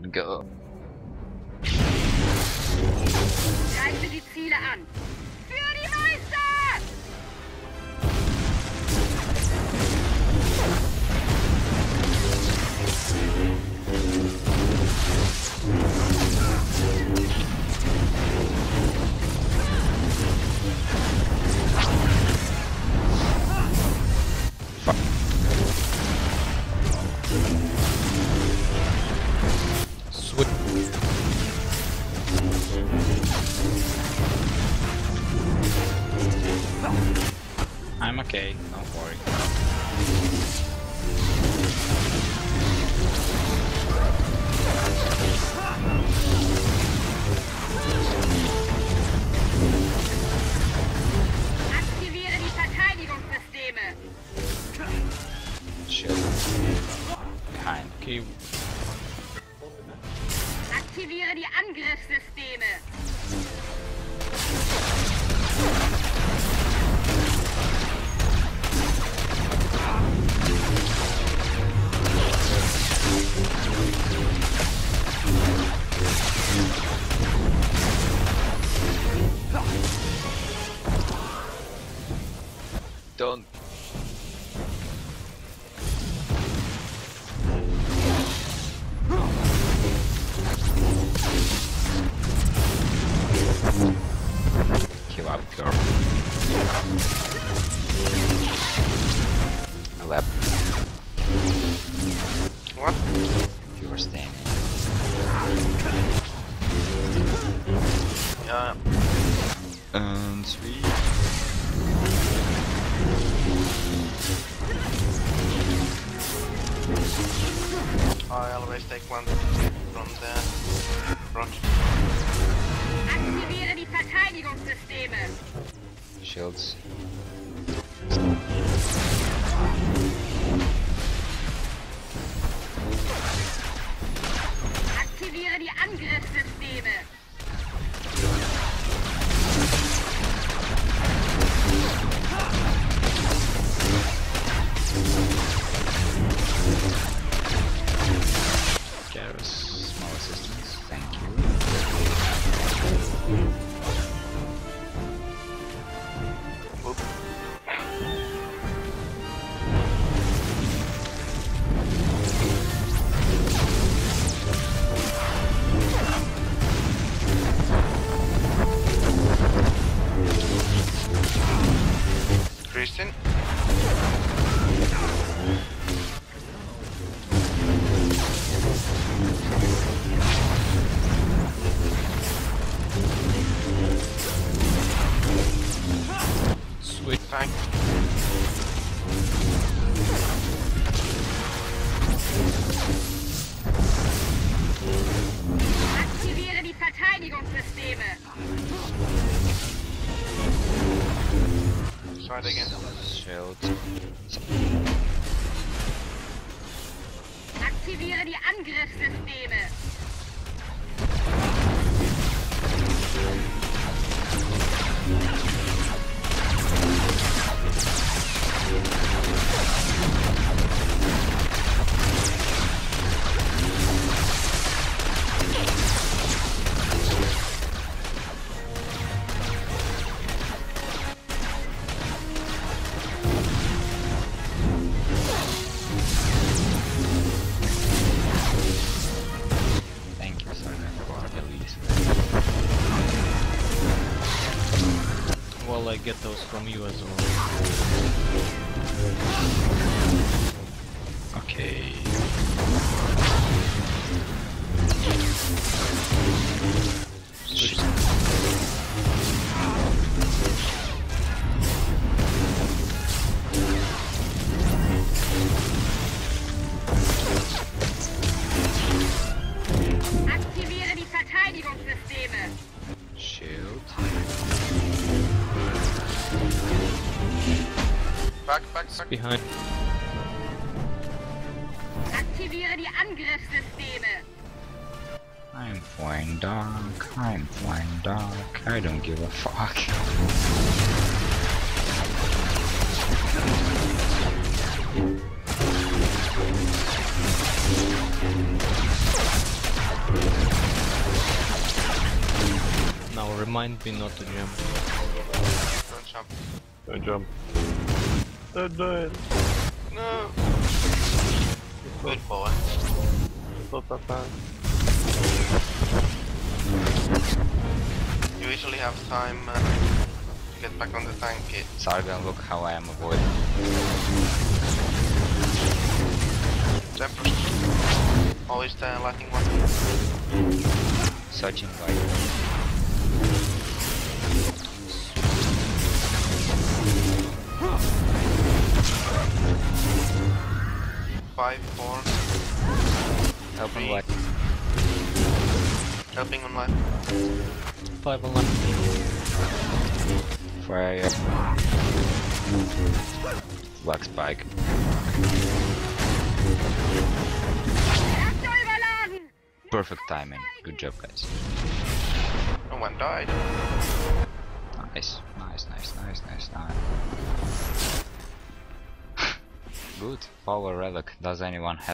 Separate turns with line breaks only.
go.
Greife die Ziele an.
I'm okay, don't worry.
Aktiviere die Verteidigungssysteme.
Chill. Kein.
Okay,
Aktiviere die Angriffssysteme.
Don't. Give up, girl. Lap.
What?
You were staying.
Yeah.
And three.
I always take one from the front.
Aktiviere die Verteidigungssysteme.
Shields.
Sweet.
Thank
Aktiviere die Verteidigungssysteme.
Try it again.
Shield.
Aktiviere die Angriffssysteme.
Well, I get those from you as well.
Okay.
behind.
Aktiviere die Angriffssysteme.
I'm flying dark, I'm flying dark, I don't give a fuck.
Now remind me not to jump.
Don't jump.
Don't jump. Don't do it.
No. Good boy.
It's not that bad.
You usually have time uh, to get back on the tank kit.
Sargon, look how I am avoiding.
Tempest. Always the lightning one.
Searching by.
Five, four.
Helping
Three.
what?
Helping on life.
Five on left.
Fire. Black spike. Perfect timing. Good job, guys.
No one died.
Nice, nice, nice, nice, nice, nice. Good. Power relic. Does anyone have